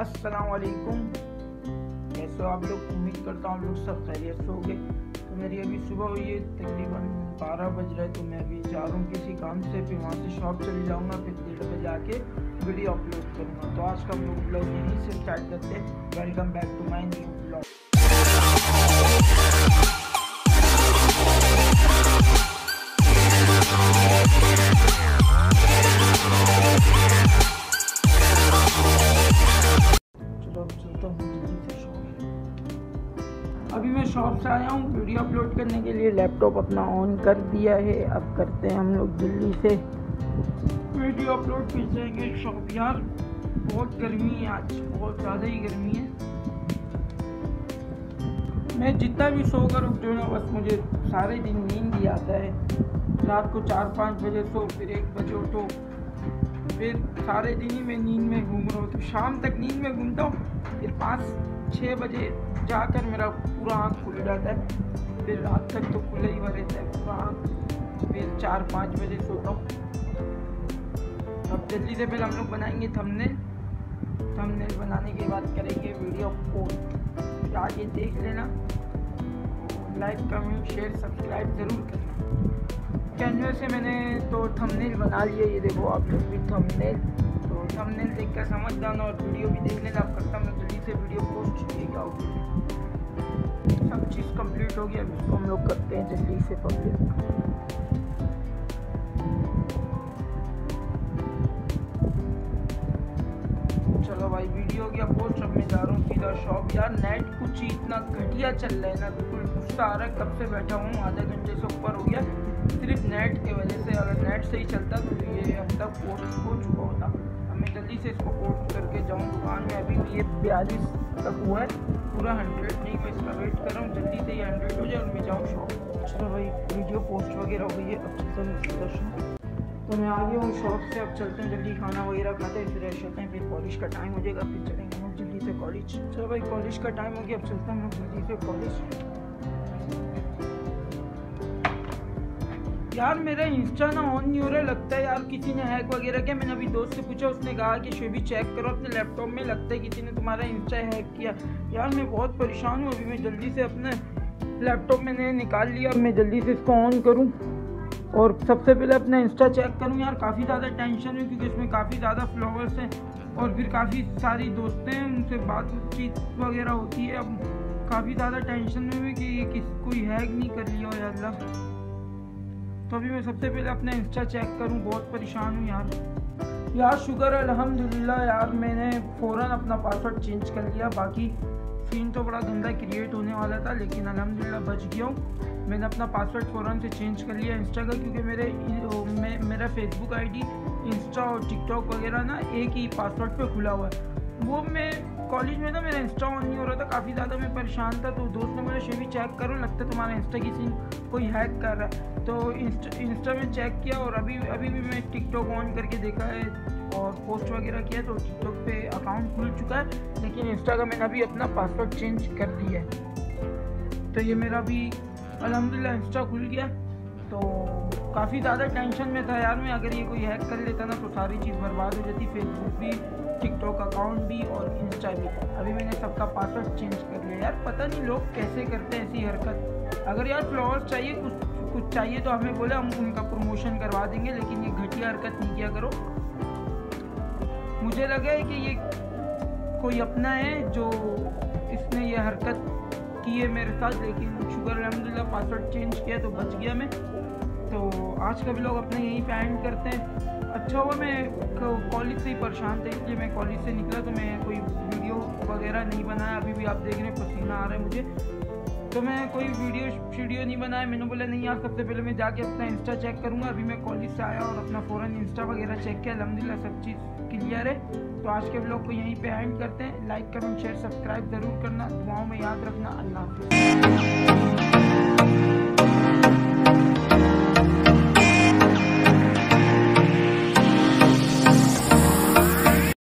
असलकुम कैसे आप लोग? उम्मीद करता हूँ आप लोग सब खैरियत से होंगे। तो मेरी अभी सुबह हुई है, तकरीबन बारह बज रहे तो मैं अभी जा रहा हूँ किसी काम से, फिर वहाँ से शॉप चले जाऊँगा, फिर डेढ़ बजे आके वीडियो अपलोड करूँगा। तो आज का हम लोग ब्लॉग यहीं से स्टार्ट करते हैं। Welcome back to my new video upload करने के लिए लैपटॉप अपना ऑन कर दिया है। अब करते हैं हम लोग दिल्ली से। वीडियो अपलोड फिर जाएँगे शॉप यार। बहुत गर्मी है आज, बहुत ज़्यादा ही गर्मी है। मैं जितना भी सो कर उठ ना बस मुझे सारे दिन नींद ही आता है। रात को चार पाँच बजे सो, फिर एक बजे उठो। फिर सारे दिन ही मैं नींद में घूम रहा हूँ। तो शाम तक नींद में घूमता हूँ, फिर पाँच छः बजे जाकर मेरा पूरा आँख खुल जाता है। फिर रात तक तो खुला ही हुआ रहता है, पूरा आँख। फिर चार, पाँच बजे सोता हूँ। अब जल्दी से पहले हम लोग बनाएँगे थंबनेल थंबनेल बनाने के बाद करेंगे वीडियो को आगे देख लेना। लाइक कमेंट शेयर सब्सक्राइब ज़रूर करना। कैनवे से मैंने तो थंबनेल बना लिया ये देखो आप लोग भी थंबनेल तो थंबनेल देख कर समझ जाना और वीडियो भी देख लेना। अब करता हूँ जल्दी से वीडियो पोस्ट किएगा सब चीज़ कंप्लीट हो गया इसको हम लोग करते हैं जल्दी से पब्लिक चलो भाई वीडियो गया पोस्ट अब मैं जा रहा हूँ सीधा शॉप यार नेट कुछ ही इतना घटिया चल रहा है ना, बिल्कुल गुस्सा आ रहा है। कब से बैठा हूँ? आधे घंटे से ऊपर हो गया। सिर्फ़ नेट की वजह से, अगर नेट सही चलता तो ये अब तक पोस्ट हो चुका होता। अब मैं जल्दी से इसको पोस्ट करके जाऊँ। दुकान में अभी भी ये बयालीस तक हुआ है। पूरा हंड्रेड नहीं, मैं इसका वेट कर रहा हूँ। जल्दी से ये हंड्रेड हो जाए और मैं जाऊँ शॉप चलो भाई वीडियो पोस्ट वगैरह हो गई है। अब चलते हैं दर्शन। तो मैं आ गया हूँ शॉप से। अब चलते हैं जल्दी खाना वगैरह खाते हैं, फिर फ्रेश होते हैं। फिर कॉलेज का टाइम हो जाएगा, फिर चलेंगे हम जल्दी से कॉलेज चलो भाई कॉलेज का टाइम हो गया। अब चलते हैं हम जल्दी से कॉलेज यार मेरा इंस्टा ना ऑन नहीं हो रहा, लगता है यार किसी ने हैक वगैरह किया, मैंने अभी दोस्त से पूछा, उसने कहा कि शेबी चेक करो अपने लैपटॉप में, लगता है किसी ने तुम्हारा इंस्टा हैक किया। यार मैं बहुत परेशान हूँ अभी, मैं जल्दी से अपने लैपटॉप मैंने निकाल लिया मैं जल्दी से इसको ऑन करूँ। और सबसे पहले अपना इंस्टा चेक करूँ। यार काफ़ी ज़्यादा टेंशन है क्योंकि इसमें काफ़ी ज़्यादा फ्लॉवर्स हैं और फिर काफ़ी सारी दोस्तें हैं, उनसे बातचीत वगैरह होती है। अब काफ़ी ज़्यादा टेंशन में भी कि किस, कोई हैक नहीं कर लिया हो अल्लाह तो अभी मैं सबसे पहले अपना इंस्टा चेक करूँ बहुत परेशान हूँ यार। यार शुक्र अल्हम्दुलिल्लाह यार मैंने फ़ौर अपना पासवर्ड चेंज कर लिया। बाकी सीन तो बड़ा गंदा क्रिएट होने वाला था लेकिन अलहमदिल्ला बच गया हूँ। मैंने अपना पासवर्ड फ़ौरन से चेंज कर लिया इंस्टा का क्योंकि मेरे मे, मेरा फेसबुक आईडी इंस्टा और टिकटॉक वगैरह ना एक ही पासवर्ड पे खुला हुआ है। वो मैं कॉलेज में ना मेरा इंस्टा ऑन नहीं हो रहा था, काफ़ी ज़्यादा मैं परेशान था तो दोस्त ने बोला, शेवी चेक करो, लगता है तुम्हारा इंस्टा किसी कोई हैक कर रहा है। तो इंस्टा इंस्टा में चेक किया और अभी अभी भी मैं टिकटॉक ऑन करके देखा है और पोस्ट वगैरह किया तो टिकटॉक पे अकाउंट खुल चुका है, लेकिन इंस्टा का मैंने अभी अपना पासवर्ड चेंज कर दिया है। तो ये मेरा भी अलहमदिल्ला इंस्टा खुल गया तो काफ़ी ज़्यादा टेंशन में था यार मैं, अगर ये कोई हैक कर लेता ना तो सारी चीज़ बर्बाद हो जाती फेसबुक भी टिकटॉक अकाउंट भी और इंस्टा भी। अभी मैंने सबका पासवर्ड चेंज कर लिया। यार पता नहीं लोग कैसे करते हैं ऐसी हरकत। अगर यार फ्लावर्स चाहिए, कुछ कुछ चाहिए तो हमें बोले, हम उनका प्रमोशन करवा देंगे, लेकिन ये घटिया हरकत नहीं किया करो। मुझे लगा है कि ये कोई अपना है जो इसने ये हरकत की है मेरे साथ, लेकिन शुक्र अलहमदिल्ला पासवर्ड चेंज किया तो बच गया मैं। आज का भी लोग अपने यहीं पे एंड करते हैं। अच्छा हुआ मैं कॉलेज से ही परेशान था, इसलिए मैं कॉलेज से निकला तो मैं कोई वीडियो वगैरह नहीं बनाया। अभी भी आप देख रहे हैं, पसीना आ रहा है मुझे। तो मैं कोई वीडियो शीडियो नहीं बनाया। मैंने बोला, नहीं यार सबसे पहले मैं जाके अपना इंस्टा चेक करूँगा। अभी मैं कॉलेज से आया और अपना फ़ौरन इंस्टा वगैरह चेक किया। अलहमदिल्ला सब चीज़ क्लियर है। तो आज के ब्लॉग को यहीं पे एंड करते हैं। लाइक कमेंट शेयर सब्सक्राइब ज़रूर करना। दुआओं में याद रखना। अल्लाह हाफिज़।